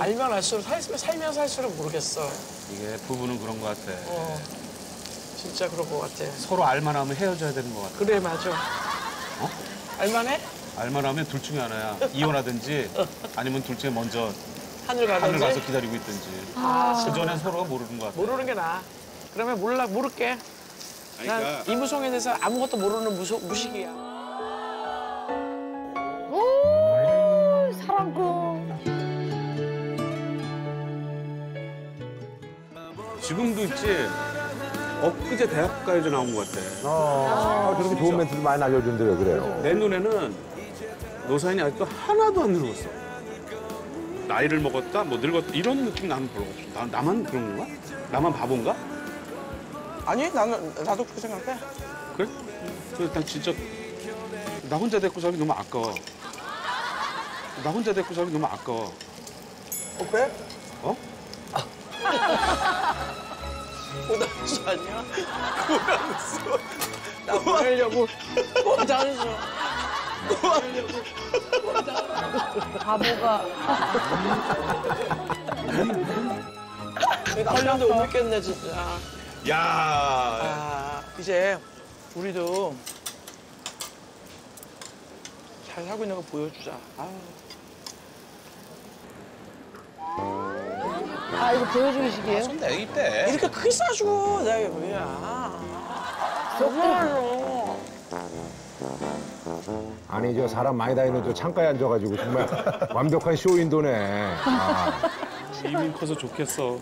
알면 알수록 살, 살면 살수록 모르겠어. 이게 부부는 그런 것 같아. 어. 진짜 그런 것 같아. 서로 알만 하면 헤어져야 되는 것 같아. 그래 맞아. 알만해? 알만 하면 둘 중에 하나야. 이혼하든지 아니면 둘 중에 먼저 하늘 가든지. 하늘 가서 기다리고 있든지. 아, 그 전엔 서로가 모르는 것 같아. 모르는 게 나아. 그러면 몰라 모를게. 난 이무송에 대해서 아무것도 모르는 무소, 무식이야. 지금도 있지. 엊그제 대학가에서 나온 것 같아. 아, 저렇게 좋은 멘트도 많이 알려주는데 왜 그래요? 내 눈에는 노사인이 아직도 하나도 안 늙었어. 나이를 먹었다, 뭐 늙었다 이런 느낌 나는 별로 없어. 나, 나만 그런 건가? 나만 바본가? 아니 나는 나도 그렇게 생각해. 그래? 저 일단 진짜 나 혼자 데리고 살기 너무 아까워. 나 혼자 데리고 살기 너무 아까워. 어 그래? 어? 고단수 아니야? 고단수. 나 보내려고 고단수. 바보가. 걸려도 못 믿겠네 진짜. 야, 아 이제 우리도 잘 살고 있는 거 보여주자. 아, 아, 이거 보여주기식이에요? 손 내기 때. 이렇게 크게 싸주고 내가 이게 뭐야. 속상하노. 아니, 저 사람 많이 다니는 저 창가에 앉아가지고 정말 완벽한 쇼인도네. 아. 이미 커서 좋겠어.